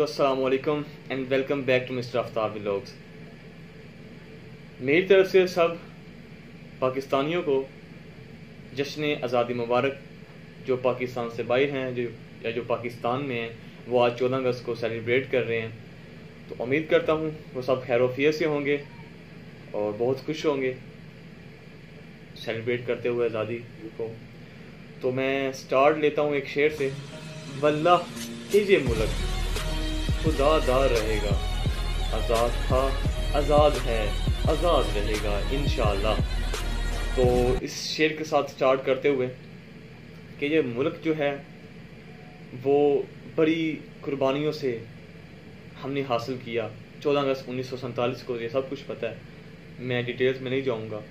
तो अस्सलाम वालेकुम and welcome back to mister Aftab vlogs मेरी तरफ़ से सब पाकिस्तानियों को जश्न आज़ादी मुबारक, जो पाकिस्तान से बाहर हैं, जो, या जो पाकिस्तान में हैं, वो आज चौदह अगस्त को सेलिब्रेट कर रहे हैं। तो उम्मीद करता हूँ, वो सब खैर वफियत से होंगे और बहुत खुश होंगे सेलिब्रेट करते हुए आज़ादी को। तो मैं स्टार्ट लेता हूँ एक शेर से कीजिए मुल्क। खुदा दार रहेगा। आज़ाद था, आज़ाद है, आज़ाद रहेगा इन तो इस शेर के साथ स्टार्ट करते हुए कि ये मुल्क जो है, वो बड़ी कुर्बानियों से हमने हासिल किया। चौदह अगस्त उन्नीस को, ये सब कुछ पता है। मैं डिटेल्स में नहीं जाऊँगा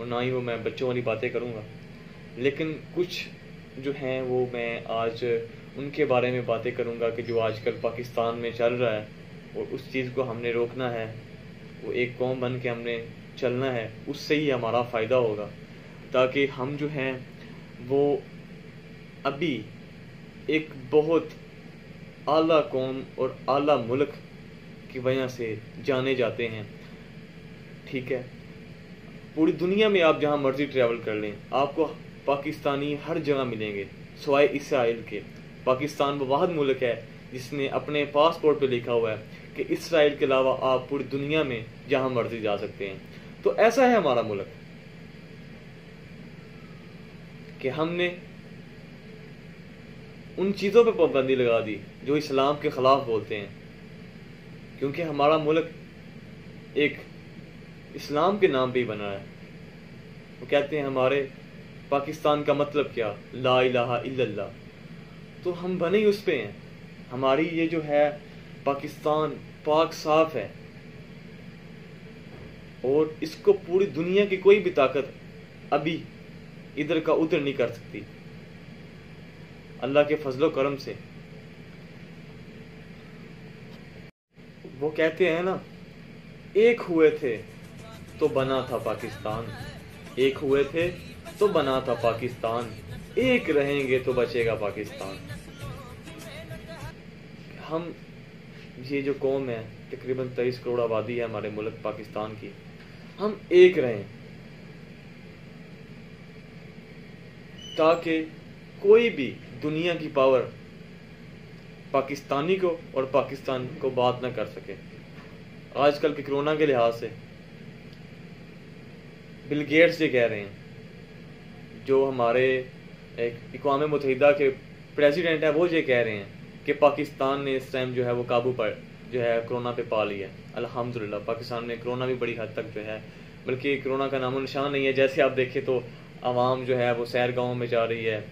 और ना ही वो मैं बच्चों वाली बातें करूँगा। लेकिन कुछ जो हैं, वो मैं आज उनके बारे में बातें करूँगा कि जो आजकल पाकिस्तान में चल रहा है और उस चीज़ को हमने रोकना है, वो एक कौम बन के हमने चलना है, उससे ही हमारा फ़ायदा होगा। ताकि हम जो हैं, वो अभी एक बहुत आला कौम और आला मुल्क की वजह से जाने जाते हैं। ठीक है? पूरी दुनिया में आप जहाँ मर्ज़ी ट्रैवल कर लें, आपको पाकिस्तानी हर जगह मिलेंगे, सवाए इसराइल के। पाकिस्तान वो वाहद मुल्क है, जिसने अपने पासपोर्ट पे लिखा हुआ है कि इसराइल के अलावा आप पूरी दुनिया में जहाँ मर्ज़ी जा सकते हैं। तो ऐसा है हमारा मुल्क कि हमने उन चीज़ों पे पाबंदी लगा दी जो इस्लाम के ख़िलाफ़ बोलते हैं। क्योंकि हमारा मुल्क एक इस्लाम के नाम पे ही बना है। वो कहते हैं हमारे पाकिस्तान का मतलब क्या? ला इलाहा इल्लल्लाह। तो हम बने ही उस पर हैं। हमारी ये जो है, पाकिस्तान पाक साफ़ है। और इसको पूरी दुनिया की कोई भी ताकत अभी इधर का उधर नहीं कर सकती। अल्लाह के फजलो करम से। वो कहते हैं ना, एक हुए थे तो बना था पाकिस्तान। एक हुए थे तो बना था पाकिस्तान। एक रहेंगे तो बचेगा पाकिस्तान। हम, ये जो कौम है, तकरीबन तेईस करोड़ आबादी है हमारे मुल्क पाकिस्तान की, हम एक रहें। ताकि कोई भी दुनिया की पावर पाकिस्तानी को और पाकिस्तान को बात ना कर सके। आजकल के कोरोना के लिहाज से, बिल गेट्स ये कह रहे हैं, जो हमारे एक इकवाम मुतहदा के प्रेसिडेंट है, वो ये कह रहे हैं कि पाकिस्तान ने इस टाइम जो है वो काबू पर जो है कोरोना पे पा लिया अल्हम्दुलिल्लाह, पाकिस्तान में कोरोना भी बड़ी हद तक जो है, बल्कि कोरोना का नामो निशान नहीं है। जैसे आप देखें तो आवाम जो है वो सैर गाँव में जा रही है,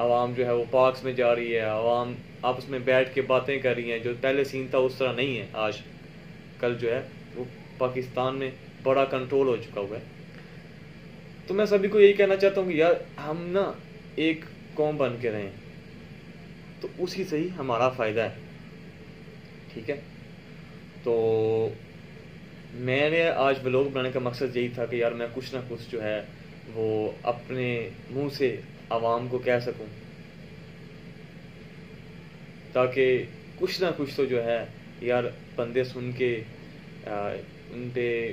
आवाम जो है वो पार्कस में जा रही है, आवाम आपस में बैठ के बातें कर रही हैं, जो पहले सीन था उस तरह नहीं है। आज, कल जो है वो पाकिस्तान में बड़ा कंट्रोल हो चुका हुआ है। तो मैं सभी को यही कहना चाहता हूँ कि यार, हम ना एक कौम बन के रहें तो उसी से ही हमारा फ़ायदा है। ठीक है? तो मैंने आज ब्लॉग बनाने का मकसद यही था कि यार मैं कुछ ना कुछ जो है वो अपने मुँह से आवाम को कह सकूँ ताकि कुछ ना कुछ तो जो है यार बंदे सुन के आ, उन पे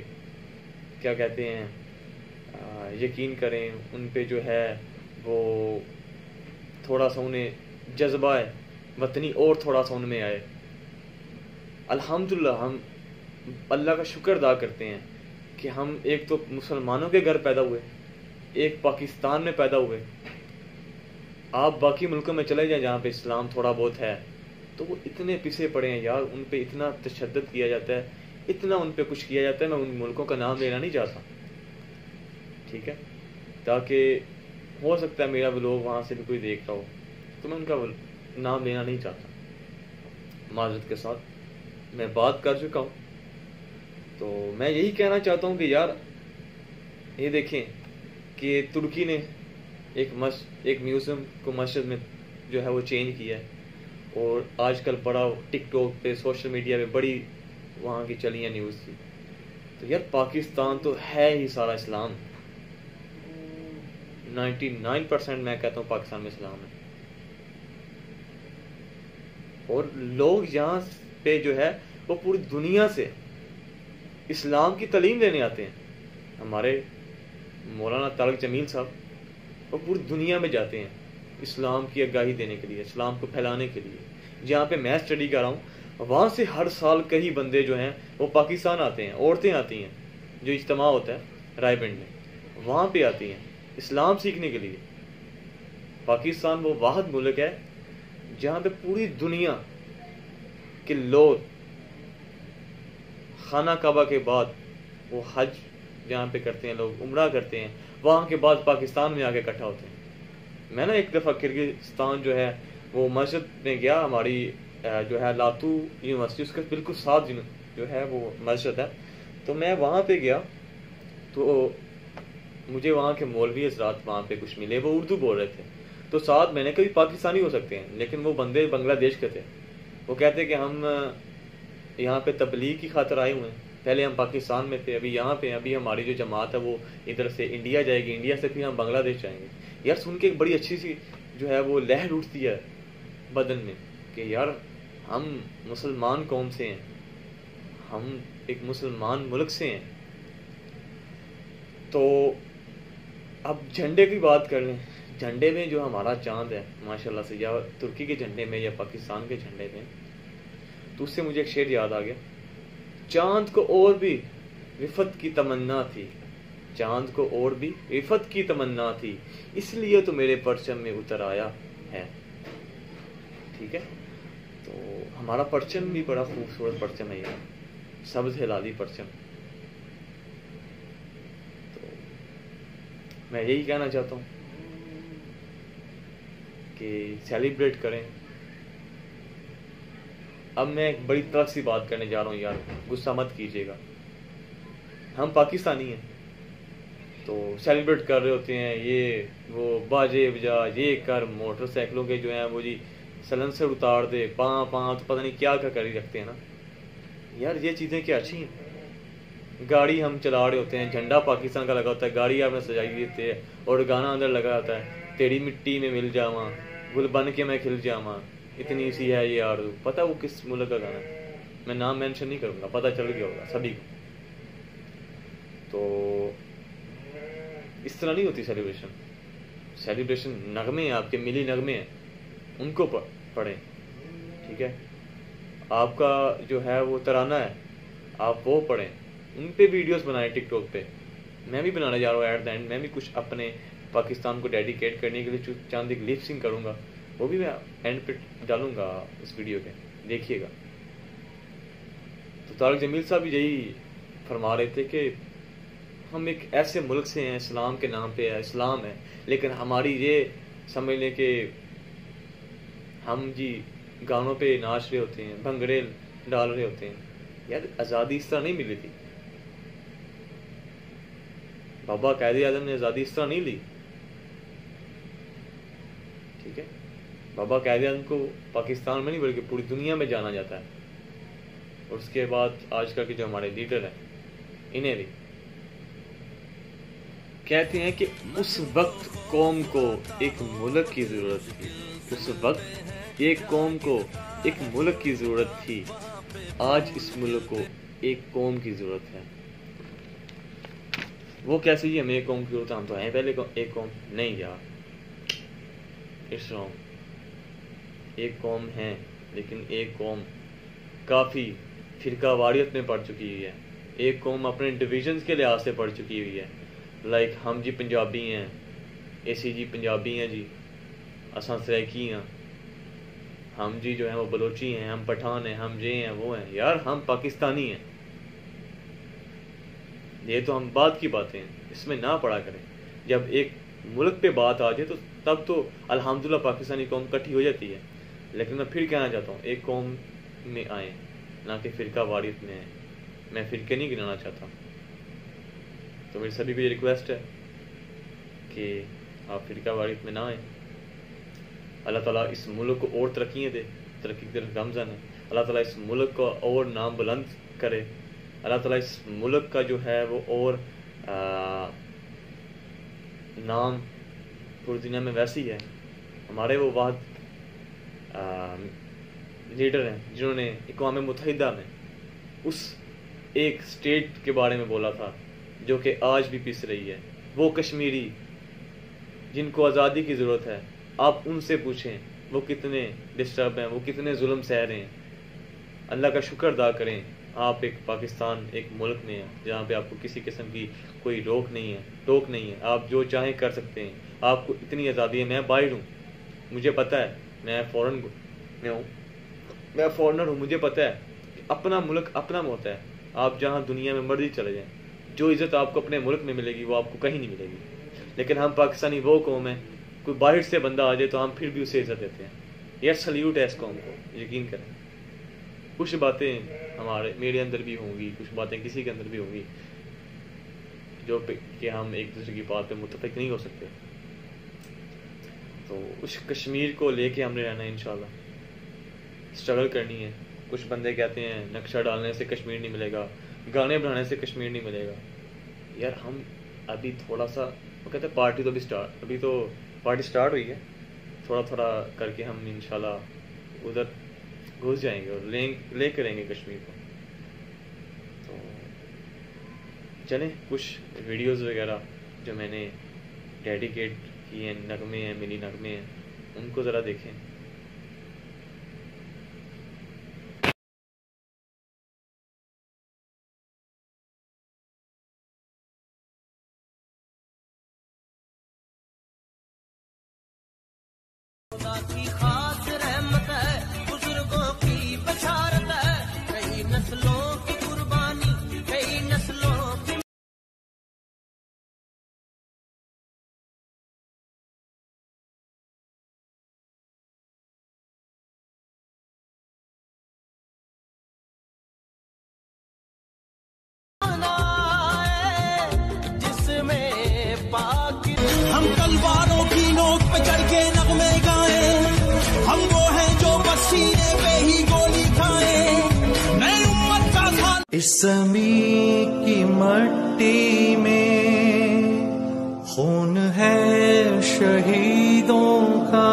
क्या कहते हैं यकीन करें उन पे जो है वो थोड़ा सा उन्हें जज्बा है, वतनी और थोड़ा सा उनमें आए। अल्हम्दुलिल्लाह, हम अल्लाह का शुक्र अदा करते हैं कि हम एक तो मुसलमानों के घर पैदा हुए, एक पाकिस्तान में पैदा हुए। आप बाकी मुल्कों में चले जाएँ जहाँ पे इस्लाम थोड़ा बहुत है तो वो इतने पिसे पड़े हैं यार, उन पे इतना तशद किया जाता है, इतना उन पे कुछ किया जाता है, मैं उन मुल्कों का नाम लेना नहीं चाहता। ठीक है? ताकि हो सकता है मेरा ब्लॉग वहाँ से भी कोई देख रहा हो। तो मैं उनका नाम लेना नहीं चाहता। माजरत के साथ मैं बात कर चुका हूँ। तो मैं यही कहना चाहता हूँ कि यार, ये देखें कि तुर्की ने एक मस, एक म्यूज़ियम को मस्जिद में जो है वो चेंज किया है। और आजकल बड़ा टिकटॉक पे, सोशल मीडिया पे बड़ी वहाँ की चली है न्यूज़। थी तो यार, पाकिस्तान तो है ही सारा इस्लाम। 99 परसेंट मैं कहता हूँ पाकिस्तान में इस्लाम है। और लोग यहाँ पे जो है, वो पूरी दुनिया से इस्लाम की तलीम देने आते हैं। हमारे मौलाना तारक जमील साहब, वो पूरी दुनिया में जाते हैं इस्लाम की आगाही देने के लिए, इस्लाम को फैलाने के लिए। जहाँ पे मैं स्टडी कर रहा हूँ, वहाँ से हर साल कई बंदे जो हैं, वो पाकिस्तान आते हैं, औरतें आती हैं, जो इज्तम होता है रायपिंड में, वहाँ पे आती हैं। इस्लाम सीखने के लिए। पाकिस्तान वो वाहद मुल्क है, जहाँ पे पूरी दुनिया के लोग खाना काबा के बाद वो हज जहाँ पे करते हैं, लोग उम्र करते हैं, वहाँ के बाद पाकिस्तान में आके इकट्ठा होते हैं। मैं ना एक दफ़ा किर्गिस्तान जो है, वो मस्जिद में गया, हमारी जो है लातू यूनिवर्सिटी, उसके बिल्कुल साथ जो है वो मस्जिद है। तो मैं वहाँ पे गया तो मुझे वहाँ के मौलवी हजरात वहाँ पे कुछ मिले, वो उर्दू बोल रहे थे। तो साथ मैंने कभी पाकिस्तानी हो सकते हैं, लेकिन वो बंदे बांग्लादेश के थे। वो कहते कि हम यहाँ पे तबलीग की खातर आए हुए हैं। पहले हम पाकिस्तान में थे, अभी यहाँ पे अभी हमारी जो जमात है वो इधर से इंडिया जाएगी, इंडिया से फिर हम बांग्लादेश जाएँगे। यार सुन के एक बड़ी अच्छी सी जो है वो लहर उठती है बदन में, कि यार हम मुसलमान कौम से हैं, हम एक मुसलमान मुल्क से हैं। तो अब झंडे की बात कर लें, झंडे में जो हमारा चाँद है, माशाल्लाह से, या तुर्की के झंडे में या पाकिस्तान के झंडे में तो उससे मुझे एक शेर याद आ गया। चाँद को और भी रिफत की तमन्ना थी। चाँद को और भी रिफत की तमन्ना थी। इसलिए तो मेरे परचम में उतर आया है। ठीक है? तो हमारा परचम भी बड़ा खूबसूरत परचम है यार सब्ज हिलाली परचम तो मैं यही कहना चाहता हूँ कि सेलिब्रेट करें। अब मैं एक बड़ी तरफ़ सी बात करने जा रहा हूँ यार। गुस्सा मत कीजिएगा। हम पाकिस्तानी हैं तो सेलिब्रेट कर रहे होते हैं, ये, वो, बाजे बजा, ये कर, मोटरसाइकिलों के जो हैं वो जी सलेंसर उतार दे, पा पा तो पता नहीं क्या क्या कर ही रखते हैं ना। यार ये चीज़ें क्या अच्छी हैं? गाड़ी हम चला रहे होते हैं, झंडा पाकिस्तान का लगा होता है, गाड़ी आपने सजाई देते हैं और गाना अंदर लगा होता है, तेरी मिट्टी में मिल जावा, गुल बन के मैं खिल जावा, इतनी सी है ये यार पता वो किस मुल्क का गाना है? मैं नाम मेंशन नहीं करूँगा, पता चल गया होगा सभी को। तो इस तरह नहीं होती सेलिब्रेशन सेलिब्रेशन नगमे हैं, आपके मिली नगमे हैं, उनको पढ़ें, ठीक है? आपका जो है वो तराना है, आप वो पढ़ें। उन पर वीडियोस बनाए टिकटॉक पे। मैं भी बनाने जा रहा हूँ एट द एंड मैं भी कुछ अपने पाकिस्तान को डेडिकेट करने के लिए चाँद एक लिपसिंग करूँगा। वो भी मैं एंड पे डालूँगा इस वीडियो के। देखिएगा। तो तारक जमील साहब यही फरमा रहे थे कि हम एक ऐसे मुल्क से हैं, इस्लाम के नाम पे है, इस्लाम है। लेकिन हमारी ये समझ लें कि हम जी गानों पे नाच रहे होते हैं, भंगड़े डाल रहे होते हैं। यार आज़ादी इस तरह नहीं मिली थी। बाबा कैद आज़म ने आज़ादी इस तरह नहीं ली। ठीक है? बाबा कैद आज़म को पाकिस्तान में नहीं, बल्कि पूरी दुनिया में जाना जाता है। और उसके बाद आजकल के जो हमारे लीडर हैं, इन्हें भी। कहते हैं कि उस वक्त कौम को एक मुल्क की ज़रूरत थी। उस वक्त एक कौम को एक मुल्क की ज़रूरत थी। आज इस मुल्क को एक कौम की ज़रूरत है। वो कैसे ही हमें एक कौम की ज़रूरत हम तो हैं, पहले एक कौम नहीं यार। इट्स रॉन्ग एक कौम है, लेकिन एक कौम काफ़ी फिरका वारियत में पड़ चुकी हुई है। एक कौम अपने डिविजन्स के लिहाज से पड़ चुकी हुई है। लाइक हम जी पंजाबी हैं। एसी जी पंजाबी हैं जी। असा सराइकी हैं। हम जी जो हैं वो बलोची हैं, हम पठान हैं, हम ये हैं, वो हैं। यार, हम पाकिस्तानी हैं। ये तो हम बात की बातें हैं इसमें ना पड़ा करें। जब एक मुल्क पे बात आ जाए तो तब तो अल्हम्दुलिल्लाह पाकिस्तानी कौम इकट्ठी हो जाती है। लेकिन मैं फिर कहना चाहता हूँ? एक कौम में आए, ना कि फ़िरका वारियत में आए। मैं फ़िरके नहीं गिनाना चाहता। तो मेरी सभी को ये रिक्वेस्ट है कि आप फिरका वारित में ना आए। अल्लाह ताला इस मुल्क को और तरक्की दे। तरक्की की तरफ़ गमजन है। अल्लाह ताला इस मुल्क का और नाम बुलंद करे। अल्लाह ताला इस मुल्क का जो है वो और आ, नाम पूरी दुनिया में वैसी है। हमारे वो वाद लीडर हैं जिन्होंने इकवाम मुतहदा में उस एक स्टेट के बारे में बोला था जो कि आज भी पिस रही है। वो कश्मीरी जिनको आज़ादी की ज़रूरत है आप उनसे पूछें वो कितने डिस्टर्ब हैं वो कितने जुल्म सह रहे हैं। अल्लाह का शुक्र अदा करें आप एक पाकिस्तान, एक मुल्क में हैं, जहाँ पे आपको किसी किस्म की कोई रोक नहीं है, टोक नहीं है। आप जो चाहें कर सकते हैं। आपको इतनी आज़ादी है, मैं बाहर हूँ। मुझे पता है, मैं फ़ौरन में हूँ। मैं फॉरनर हूँ, मुझे पता है कि अपना मुल्क अपना होता है। आप जहाँ दुनिया में मर्ज़ी चले जाएँ, जो इज़्ज़त आपको अपने मुल्क में मिलेगी, वो आपको कहीं नहीं मिलेगी। लेकिन हम पाकिस्तानी वो कौम है, कोई बाहर से बंदा आ जाए तो हम फिर भी उसे इज़्ज़त देते हैं। यार सल्यूट है इस कौम को, यकीन करें। कुछ बातें हमारे, मेरे अंदर भी होंगी, कुछ बातें किसी के अंदर भी होंगी, जो कि हम एक दूसरे की बात पे मुतफिक नहीं हो सकते। तो उस कश्मीर को लेके हमने रहना है, इंशाल्लाह। स्ट्रगल करनी है। कुछ बंदे कहते हैं, नक्शा डालने से कश्मीर नहीं मिलेगा, गाने बनाने से कश्मीर नहीं मिलेगा। यार, हम अभी थोड़ा सा, वो कहते हैं पार्टी तो अभी स्टार्ट अभी तो पार्टी स्टार्ट हुई है। थोड़ा थोड़ा करके हम, इंशाल्लाह, उधर घुस जाएँगे और ले ले करेंगे कश्मीर को। तो चलें, कुछ वीडियोस वगैरह जो मैंने डेडिकेट किए हैं, नगमे हैं, मिनी नगमे हैं, उनको ज़रा देखें। इस की मट्टी में खून है शहीदों का।